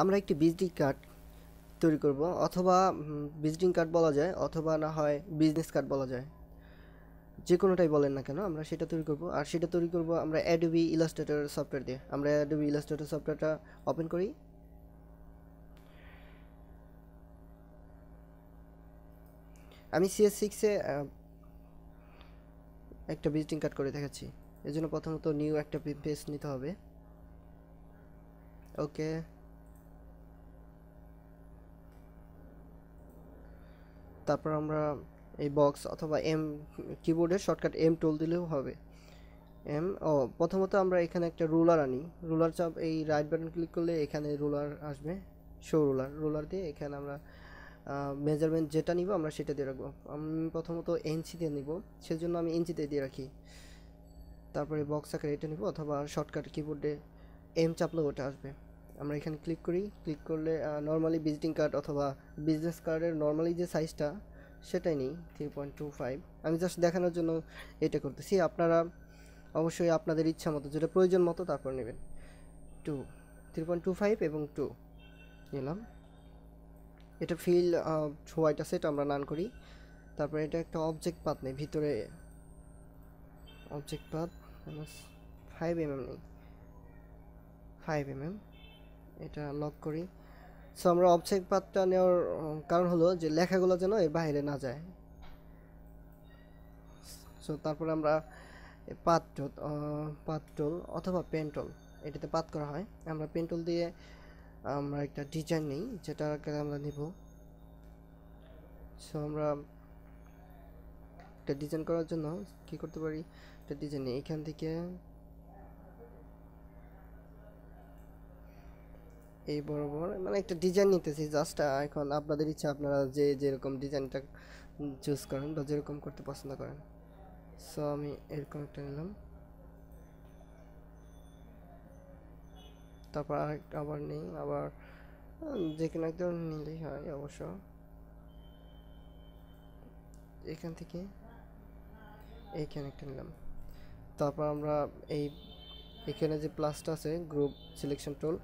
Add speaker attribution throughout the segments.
Speaker 1: আমরা একটি visiting card তৈরি করব, অথবা ভিজিটিং কার্ড বলা যায়, অথবা না হয় বিজনেস কার্ড বলা যায়। যে কোনোটাই বলেন না কেন, আমরা সেটা তৈরি করব। আর সেটা তৈরি করব আমরা অ্যাডোবি ইলাস্ট্রেটর সফটওয়্যার দিয়ে। আমরা অ্যাডোবি ইলাস্ট্রেটর সফটওয়্যারটা ওপেন করি। আমি সিএস সিক্সে একটা ভিজিটিং কার্ড করে দেখাচ্ছি। এর জন্য প্রথমত নিউ একটা পেজ নিতে হবে। ওকে তারপর আমরা এই বক্স অথবা এম কিবোর্ডের শর্টকাট এম টোল দিলেও হবে। এম ও, প্রথমত আমরা এখানে একটা রুলার আনি। রুলার চাপ, এই রাইট বাটন ক্লিক করলে এখানে রুলার আসবে। শো রুলার রুলার দিয়ে এখানে আমরা মেজারমেন্ট যেটা নিব আমরা সেটা দিয়ে রাখব। আমি প্রথমত এনসি দিয়ে নিব। সেজন্য আমি এনসিতে দিয়ে রাখি। তারপরে বক্স আকারে এটা নিব অথবা শর্টকাট কিবোর্ডে এম চাপলে ওটা আসবে। আমরা এখানে ক্লিক করি। ক্লিক করলে নর্মালি ভিজিটিং কার্ড অথবা বিজনেস কার্ডের নর্মালি যে সাইজটা সেটাই নেই থ্রি পয়েন্ট টু ফাইভ আমি জাস্ট দেখানোর জন্য এটা করতেছি। আপনারা অবশ্যই আপনাদের ইচ্ছা মতো, যেটা প্রয়োজন মতো তারপর নেবেন। Two three point two five এবং টু নিলাম। এটা ফিল হোয়াইট আছে এটা আমরা নান করি। তারপরে এটা একটা অবজেক্ট পাত নেই, ভিতরে অবজেক্ট পাত ফাইভ এম এম নেই। ফাইভ এম এম এটা লক করি। সো আমরা অবজেক্ট পাতটা নেওয়ার কারণ হলো যে লেখাগুলো যেন এর বাইরে না যায়। সো তারপরে আমরা পাত পাতটোল অথবা পেন্টল এটাতে পাত করা হয়। আমরা পেন্টল দিয়ে আমরা একটা ডিজাইন নিই, যেটাকে আমরা নিব। সো আমরা একটা ডিজাইন করার জন্য কি করতে পারি? একটা ডিজাইন নিই। এখান থেকে এই বরাবর মানে একটা ডিজাইন নিতেছি জাস্ট এখন আপনাদের ইচ্ছা, আপনারা যে, যেরকম ডিজাইনটা চুজ করেন বা যেরকম করতে পছন্দ করেন। সো আমি এরকম একটা নিলাম। তারপর আরেকটা আবার নেই, আবার যে কোনো একটা নিলেই হয় অবশ্য। এখান থেকে এইখানে একটা নিলাম। তারপর আমরা এই এখানে যে প্লাসটা আছে group selection tool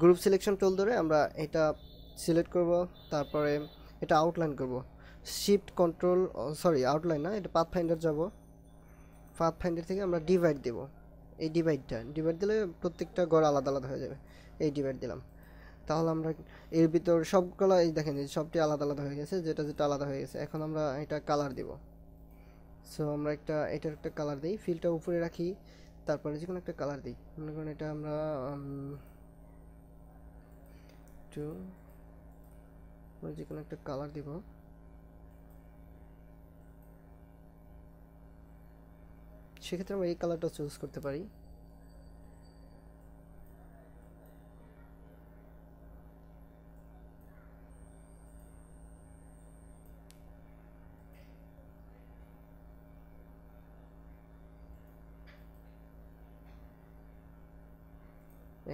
Speaker 1: group selection tool ধরে আমরা এটা সিলেক্ট করব, তারপরে এটা আউটলাইন করব। শিফট কন্ট্রোল সরি আউটলাইন না, এটা পাথ ফাইন্ডার যাব। পাথ ফাইন্ডার থেকে আমরা ডিভাইড দেব। এই ডিভাইডটা ডিভাইড দিলে প্রত্যেকটা ঘর আলাদা আলাদা হয়ে যাবে। এই ডিভাইড দিলাম। তাহলে আমরা এর ভিতর সবগুলো, এই দেখেন সবটি আলাদা আলাদা হয়ে গেছে, যেটা যেটা আলাদা হয়ে গেছে, এখন আমরা এটা কালার দেব। সো আমরা একটা, এটার একটা কালার দিই ফিলটা উপরে রাখি। তারপরে যে কোনো একটা কালার দিই। মনে করেন এটা আমরা একটু যে কোনো একটা কালার দিব। সেক্ষেত্রে আমরা এই কালারটা চুজ করতে পারি।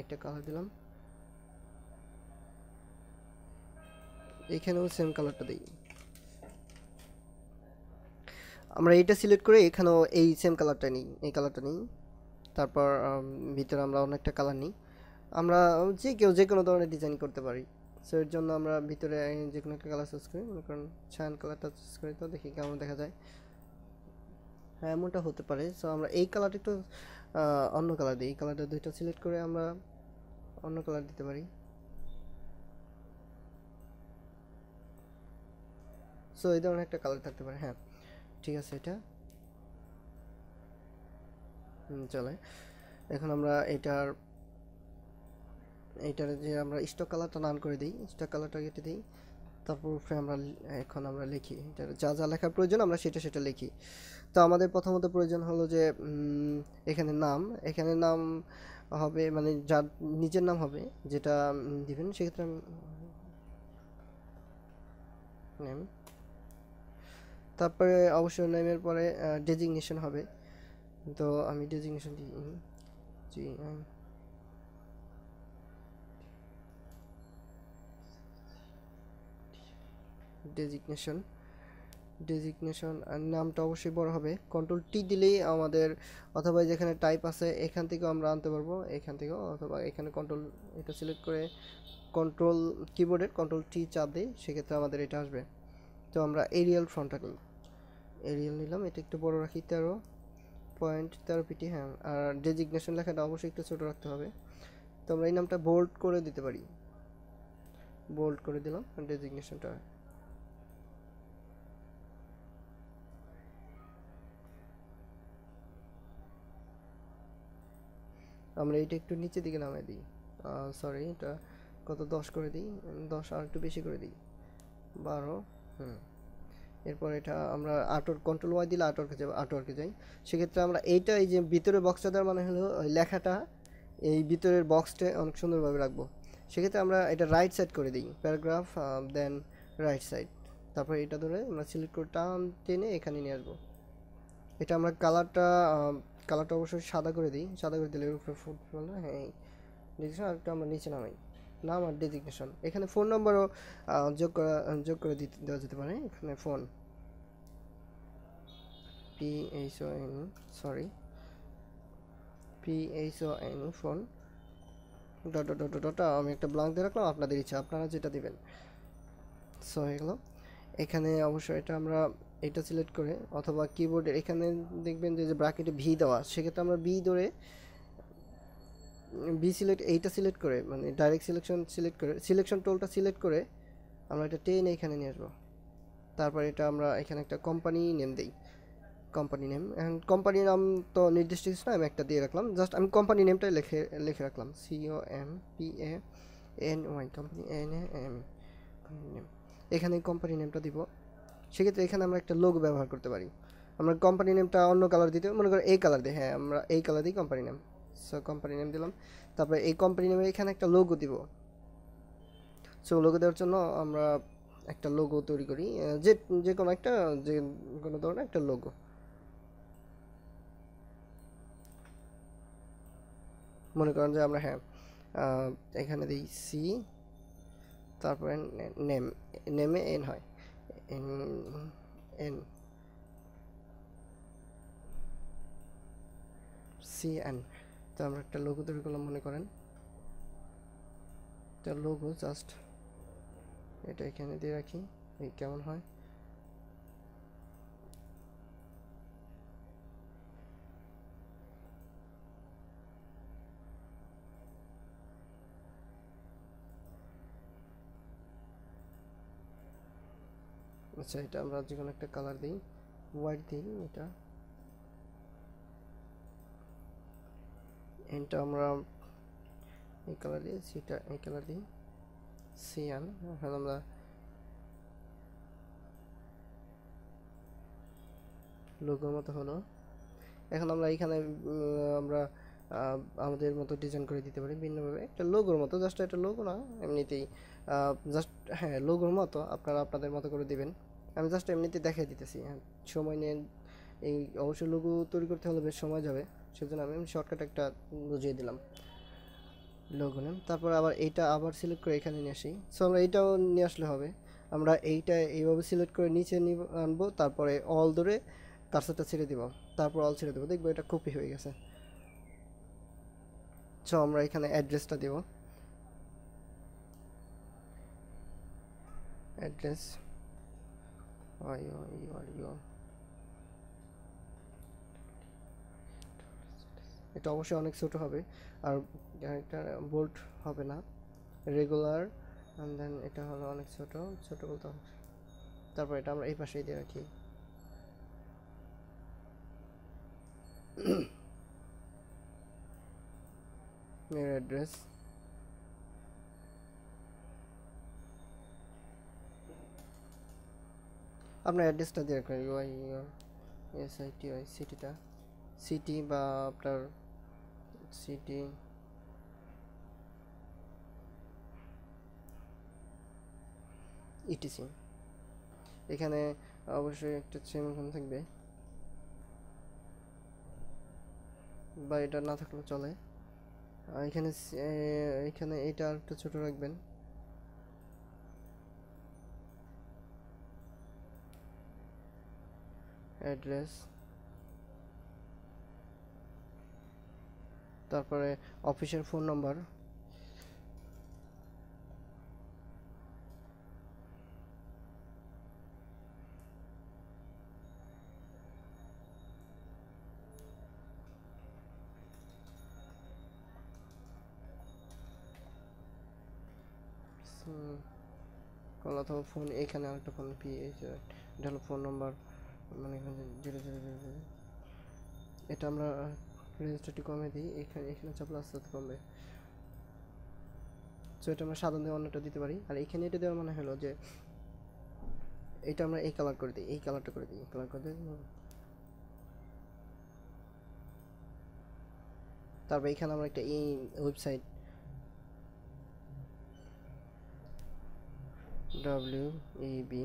Speaker 1: একটা কালার দিলাম। এখানেও সেম কালারটা দিই। আমরা এইটা সিলেক্ট করে এখানেও এই সেম কালারটা নিই, এই কালারটা নিই। তারপর ভিতরে আমরা অনেকটা কালার নিই। আমরা যে কেউ যে কোনো ধরনের ডিজাইন করতে পারি। সো এর জন্য আমরা ভিতরে যে কোনো একটা কালার চুজ করি। মনে করেন ছায়ান কালারটা চুজ করি, তো দেখি কেমন দেখা যায়। হ্যাঁ এমনটা হতে পারে। সো আমরা এই কালারটা একটু অন্য কালার দিই। এই কালারটা দুইটা সিলেক্ট করে আমরা অন্য কালার দিতে পারি। সো এই ধরনের একটা কালার থাকতে পারে। হ্যাঁ ঠিক আছে এটা। চলে। এখন আমরা এটার এইটার যে আমরা স্টক কালারটা নান করে দিই। স্টক কালারটা কেটে দিই। তারপর উপরে আমরা এখন আমরা লিখি। যা যা লেখার প্রয়োজন, আমরা সেটা সেটা লিখি। তো আমাদের প্রথমত প্রয়োজন হলো যে এখানে নাম। এখানে নাম হবে মানে যার নিজের নাম হবে, যেটা দিবেন, সেক্ষেত্রে আমি নেম তারপরে অবশ্যই নেমের পরে ডেজিগনেশন হবে। তো আমি ডেজিগনেশন দিই। জি ডেজিগনেশন ডেজিগনেশন নামটা অবশ্যই বড় হবে। কন্ট্রোল টি দিলেই আমাদের, অথবা যেখানে টাইপ আছে, এখান থেকেও আমরা আনতে পারব। এখান থেকেও, অথবা এখানে কন্ট্রোল এটা সিলেক্ট করে কন্ট্রোল কিবোর্ডের কন্ট্রোল টি চাপ দিই, সেক্ষেত্রে আমাদের এটা আসবে। তো আমরা এরিয়াল ফ্রন্টটা নিই এরিয়াল নিলাম, এটা একটু বড় রাখি, তেরো পয়েন্ট তেরো পিটি হ্যাঁ। আর ডেজিগনেশন লেখাটা অবশ্যই একটু ছোটো রাখতে হবে। তো আমরা এই নামটা বোল্ড করে দিতে পারি। বোল্ড করে দিলাম ডেজিগনেশনটা আমরা এইটা একটু নিচের দিকে নামিয়ে দিই। সরি এটা কত? দশ করে দিই। দশ আর একটু বেশি করে দিই। বারো, হুম। এরপর এটা আমরা আটর কন্ট্রোল ওয়াই দিলে আটরকে যাব আটরকে যাই। সেক্ষেত্রে আমরা এইটা এই যে ভিতরে বক্সটা দেওয়ার মানে হলো ওই লেখাটা, এই ভিতরের বক্সটা অনেক সুন্দরভাবে রাখব। সেক্ষেত্রে আমরা এটা রাইট সাইড করে দিই প্যারাগ্রাফ দেন রাইট সাইড তারপর এটা ধরে আমরা সিলেক্ট করে টান টেনে এখানে নিয়ে আসব। এটা আমরা কালারটা কালারটা অবশ্যই সাদা করে দিই। সাদা করে দিলে উপরে ফুটবল হ্যাঁ ডিজিগনেশন আরেকটা আমরা নিচে নামাই। নাম আর ডেজিগনেশন এখানে ফোন নম্বরও যোগ করা, যোগ করে দিতে, দেওয়া যেতে পারে। এখানে phone P H O N sorry P H O N phone dot dot dot dot আমি একটা ব্লাঙ্ক দিয়ে রাখলাম, আপনাদের ইচ্ছা, আপনারা যেটা দিবেন। সো হয়ে গেল এখানে অবশ্যই এটা আমরা এটা সিলেক্ট করে, অথবা কিবোর্ডের এখানে দেখবেন যে ব্র্যাকেটে ভি দেওয়া, সেক্ষেত্রে আমরা বি ধরে বি সিলেক্ট এইটা সিলেক্ট করে মানে ডাইরেক্ট সিলেকশন সিলেক্ট করে সিলেকশন টোলটা সিলেক্ট করে আমরা এটা টেনে এখানে নিয়ে আসব। তারপর এটা আমরা এখানে একটা কোম্পানি নেম দিই। কোম্পানি নেম এখন কোম্পানি নাম তো নির্দিষ্ট কিছু না, আমি একটা দিয়ে রাখলাম। জাস্ট আমি কোম্পানি নেমটাই লিখে লিখে রাখলাম। C O M P A N Y company N A M name এখানে কোম্পানি নেমটা দিব। সেক্ষেত্রে এখানে আমরা একটা লোগো ব্যবহার করতে পারি। আমরা কোম্পানি নেমটা অন্য কালার দিতে, মনে করো এই কালার দিই হ্যাঁ আমরা এই কালার দিই company name so company name দিলাম। তারপরে এই কোম্পানি নেমের এখানে একটা লোগো দিব। সো লোগো দেওয়ার জন্য আমরা একটা লোগো তৈরি করি। যে যে কোনো একটা, যে কোনো ধরনের একটা লোগো মনে করেন যে আমরা হ্যাঁ এখানে দিই সি তারপরে নেম নেমে এন হয়। And সি এন তো আমরা একটা লোগো তৈরি করলাম, মনে করেন। একটা লোগো জাস্ট এটা এখানে দিয়ে রাখি কেমন হয়? আচ্ছা এটা আমরা যে কোনো একটা কালার দিই হোয়াইট দিই এটা। এটা আমরা এই কালার দিই সেটা, এই কালার দিই। সিয়ান এখন আমরা লোগোর মতো হলো। এখন আমরা এখানে আমরা আমাদের মতো ডিজাইন করে দিতে পারি ভিন্নভাবে। একটা লোগোর মতো জাস্ট একটা লোগো না, এমনিতেই জাস্ট হ্যাঁ লোগোর মতো, আপনারা আপনাদের মতো করে দিবেন। আমি জাস্ট এমনিতে দেখিয়ে দিতেছি হ্যাঁ সময় নিয়ে, এই অবশ্যই লোগো তৈরি করতে হলে বেশ সময় যাবে, সেজন্য আমি শর্টকাট একটা বুঝিয়ে দিলাম লোগো নেম তারপর আবার এইটা আবার সিলেক্ট করে এখানে নিয়ে আসি। সো আমরা এইটাও নিয়ে আসলে হবে। আমরা এইটা এইভাবে সিলেক্ট করে নিচে নিব, আনব, তারপরে অল ধরে কারসারটা ছেড়ে দিব। তারপর অল ছেড়ে দেবো। দেখব এটা কপি হয়ে গেছে। সো আমরা এখানে অ্যাড্রেসটা দেব। অ্যাড্রেস এটা অবশ্যই অনেক ছোট হবে। আর এটা বোল্ট হবে না। রেগুলার অ্যান্ড দেন এটা হলো অনেক ছোট। ছোট বলতে হবে। তারপর এটা আমরা এই পাশেই দিয়ে রাখি। মেয়ের অ্যাড্রেস আপনার অ্যাড্রেসটা দিয়ে রাখবেন U I S I T. Y সিটিটা সিটি বা আপনার সিটি ইটিসি এখানে অবশ্যই একটা সেমিকন থাকবে। বা এটা না থাকলেও চলে। এখানে এখানে এটা একটু ছোট রাখবেন। অ্যাড্রেস তারপরে অফিসের ফোন নাম্বার কল অথবা ফোন এখানে আরেকটা ফোন পি এটা হলো ফোন নাম্বার মানে এখানে জিরো জিরো জিরো জিরো এটা আমরা রেজিস্টারটি কমে দিই, এখানে এখানে চাপলে আস্তে আস্তে কমবে। সো এটা আমরা সাধারণ দিয়ে অন্যটা দিতে পারি। আর এখানে এটা দেওয়ার মানে হলো যে, এটা আমরা এই কালার করে দিই, এই কালারটা করে দিই, এই কালার করে দিই তারপর এখানে আমরা একটা এই ওয়েবসাইট ডাব্লিউ ই বি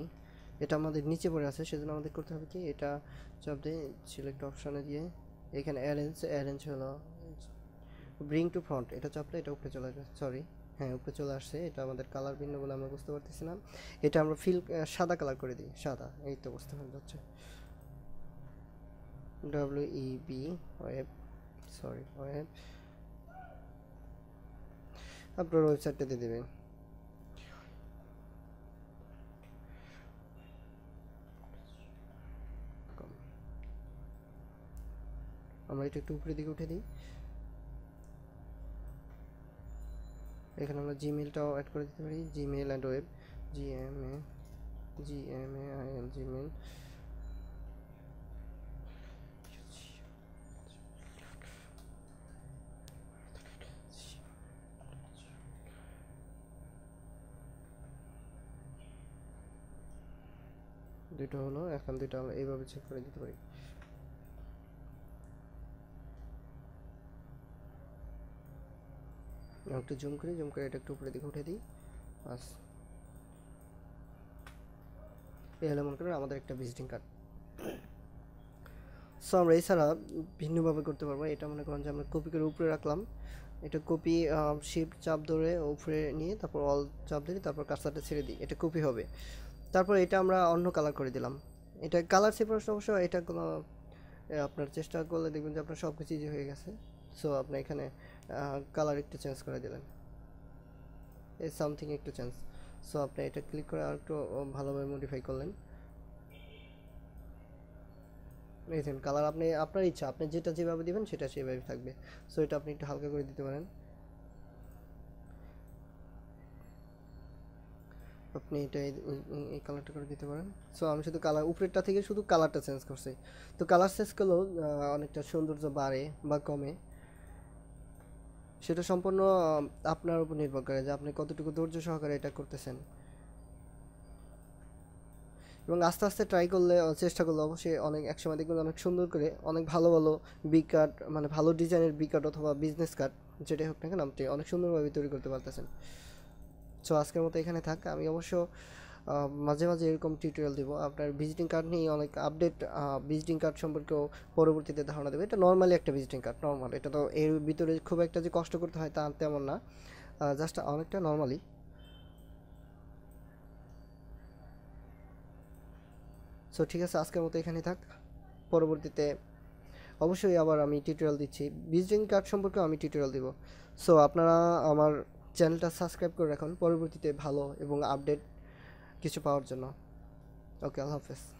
Speaker 1: এটা আমাদের নিচে পড়ে আছে, সেজন্য আমাদের করতে হবে কি, এটা চাপ দিয়ে সিলেক্ট অপশানে দিয়ে এখানে অ্যারেঞ্জ অ্যারেঞ্জ হলো ব্রিং টু ফ্রন্ট এটা চাপলে এটা উপরে চলে আসবে সরি হ্যাঁ উপরে চলে আসছে, এটা আমাদের কালার ভিন্ন বলে আমরা বুঝতে পারতেছি না, এটা আমরা ফিল সাদা কালার করে দিই, সাদা, এই তো বুঝতে পারা যাচ্ছে। W E B web sorry web আপনার ওয়েবসাইটটা দিয়ে দেবেন। আমরা এটা একটু উপরের দিকে উঠে দিই। এখানে আমরা জিমেলটাও অ্যাড করে দিতে পারি। Gmail and web G M A G M A I L Gmail দুটো হলো, এখন দুটো আমরা এইভাবে চেক করে দিতে পারি। একটু জুম করি, জুম করে এটা একটু উপরে দিকে উঠে দিই। বাস। এই হলো মনে করেন আমাদের একটা ভিজিটিং কার্ড সো আমরা এছাড়া ভিন্নভাবে করতে পারব। এটা মনে করেন যে আমরা কপি করে উপরে রাখলাম। এটা কপি শিফট চাপ ধরে উপরে নিয়ে তারপর অল চাপ ধরে তারপর কার্সারটা ছেড়ে দিই। এটা কপি হবে। তারপর এটা আমরা অন্য কালার করে দিলাম। এটা কালার সেপারেশন অবশ্য এটা কোনো আপনার চেষ্টা করলে দেখবেন যে আপনার সব কিছু ইজি হয়ে গেছে। সো আপনি এখানে কালার একটু চেঞ্জ করে দিলেন। এই সামথিং একটু চেঞ্জ সো আপনি এটা ক্লিক করে আর একটু ভালোভাবে মডিফাই করলেন। দেখছেন কালার আপনি, আপনার ইচ্ছা, আপনি যেটা যেভাবে দিবেন, সেটা সেভাবে থাকবে। সো এটা আপনি একটু হালকা করে দিতে পারেন। আপনি এটা এই কালারটা করে দিতে পারেন। সো আমি শুধু কালার উপরেরটা থেকে শুধু কালারটা চেঞ্জ করছি। তো কালার চেঞ্জ করলেও অনেকটা সৌন্দর্য বাড়ে বা কমে। সেটা সম্পূর্ণ আপনার উপর নির্ভর করে যে আপনি কতটুকু ধৈর্য সহকারে এটা করতেছেন। এবং আস্তে আস্তে ট্রাই করলে চেষ্টা করলে অবশ্যই অনেক, একসময় দেখবেন অনেক সুন্দর করে, অনেক ভালো ভালো বি কার্ড মানে ভালো ডিজাইনের বি কার্ড অথবা বিজনেস কার্ড যেটাই হোক না কেন, আপনি অনেক সুন্দরভাবে তৈরি করতে পারতেছেন। সো আজকের মতো এখানে থাক। আমি অবশ্য মাঝে মাঝে এরকম টিউটোরিয়াল দিব। আপনার ভিজিটিং কার্ড নিয়ে অনেক আপডেট ভিজিটিং কার্ড সম্পর্কেও পরবর্তীতে ধারণা দেবে। এটা নর্মালি একটা ভিজিটিং কার্ড নর্মাল এটা তো এর ভিতরে খুব একটা যে কষ্ট করতে হয় তা তেমন না। জাস্ট অনেকটা নর্মালি সো ঠিক আছে, আজকের মতো এখানে থাক। পরবর্তীতে অবশ্যই আবার আমি টিউটোরিয়াল দিচ্ছি। ভিজিটিং কার্ড সম্পর্কেও আমি টিউটোরিয়াল দিব। সো আপনারা আমার চ্যানেলটা সাবস্ক্রাইব করে রাখুন। পরবর্তীতে ভালো এবং আপডেট কিছু পাওয়ার জন্য ওকে আল্লাহ হাফেজ